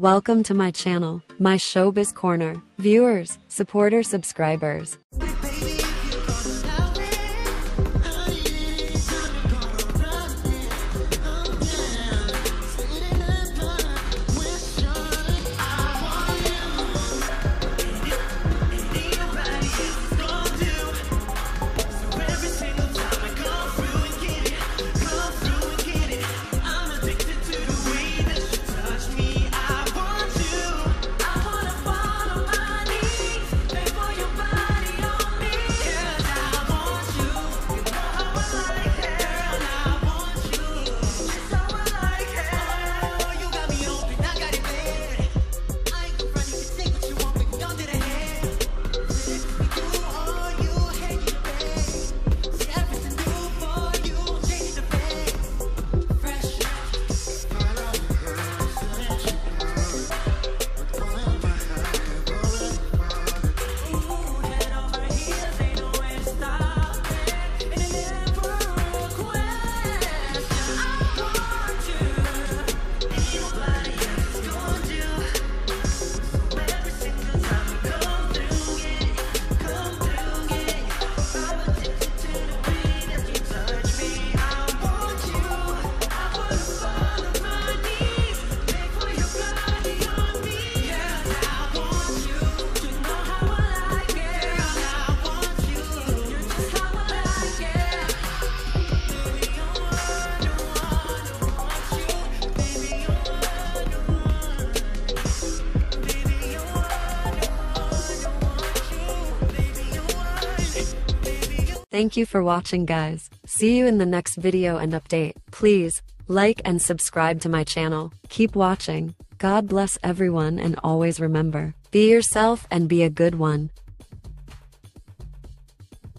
Welcome to my channel, my showbiz corner. Viewers, supporters, subscribers. Thank you for watching guys. See you in the next video and update. Please, like and subscribe to my channel. Keep watching. God bless everyone and always remember, be yourself and be a good one.